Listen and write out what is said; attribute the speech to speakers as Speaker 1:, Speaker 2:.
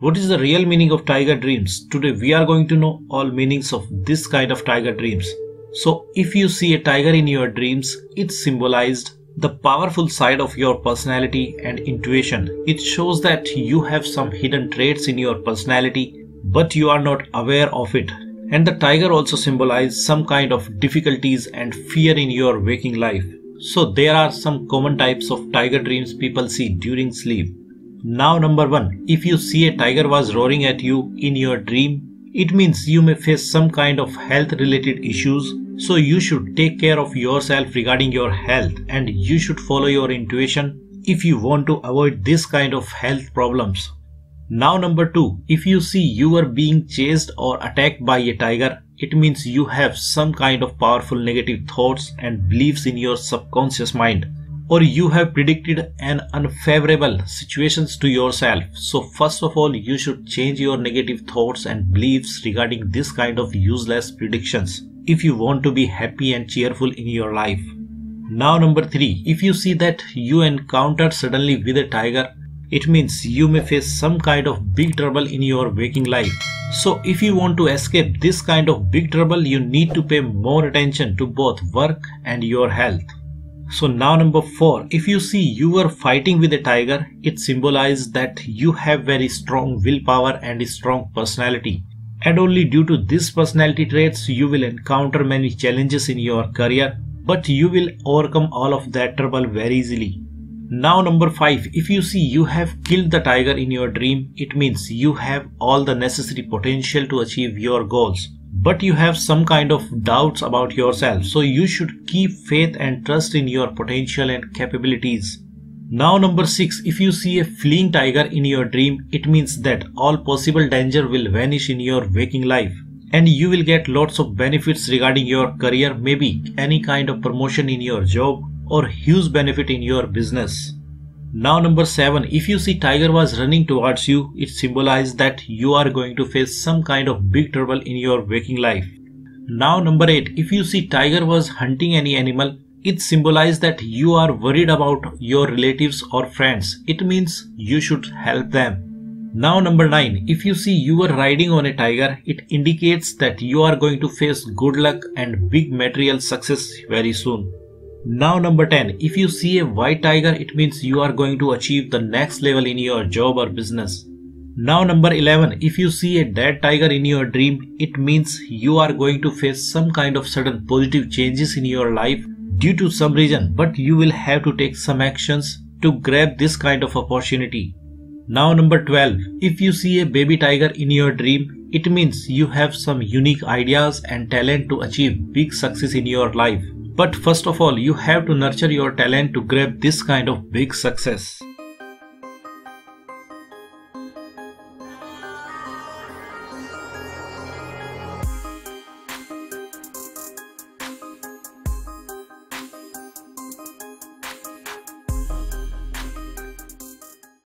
Speaker 1: What is the real meaning of tiger dreams? Today we are going to know all meanings of this kind of tiger dreams. So if you see a tiger in your dreams, it symbolized the powerful side of your personality and intuition. It shows that you have some hidden traits in your personality, but you are not aware of it. And the tiger also symbolizes some kind of difficulties and fear in your waking life. So there are some common types of tiger dreams people see during sleep. Now number 1. If you see a tiger was roaring at you in your dream, it means you may face some kind of health related issues. So you should take care of yourself regarding your health and you should follow your intuition if you want to avoid this kind of health problems. Now number 2. If you see you are being chased or attacked by a tiger, it means you have some kind of powerful negative thoughts and beliefs in your subconscious mind or you have predicted an unfavorable situations to yourself. So first of all, you should change your negative thoughts and beliefs regarding this kind of useless predictions if you want to be happy and cheerful in your life. Now number 3. If you see that you encountered suddenly with a tiger, it means you may face some kind of big trouble in your waking life. So if you want to escape this kind of big trouble, you need to pay more attention to both work and your health. So now number 4, if you see you were fighting with a tiger, it symbolizes that you have very strong willpower and a strong personality. And only due to these personality traits you will encounter many challenges in your career, but you will overcome all of that trouble very easily. Now number 5, if you see you have killed the tiger in your dream, it means you have all the necessary potential to achieve your goals but you have some kind of doubts about yourself. So you should keep faith and trust in your potential and capabilities. Now number 6 if you see a fleeing tiger in your dream it means that all possible danger will vanish in your waking life. And you will get lots of benefits regarding your career maybe any kind of promotion in your job or huge benefit in your business now number 7, if you see tiger was running towards you, it symbolizes that you are going to face some kind of big trouble in your waking life. Now number 8, if you see tiger was hunting any animal, it symbolizes that you are worried about your relatives or friends. It means you should help them. Now number 9, if you see you are riding on a tiger, it indicates that you are going to face good luck and big material success very soon. Now number 10. If you see a white tiger, it means you are going to achieve the next level in your job or business. Now number 11. If you see a dead tiger in your dream, it means you are going to face some kind of sudden positive changes in your life due to some reason, but you will have to take some actions to grab this kind of opportunity. Now number 12. If you see a baby tiger in your dream, it means you have some unique ideas and talent to achieve big success in your life. But first of all, you have to nurture your talent to grab this kind of big success.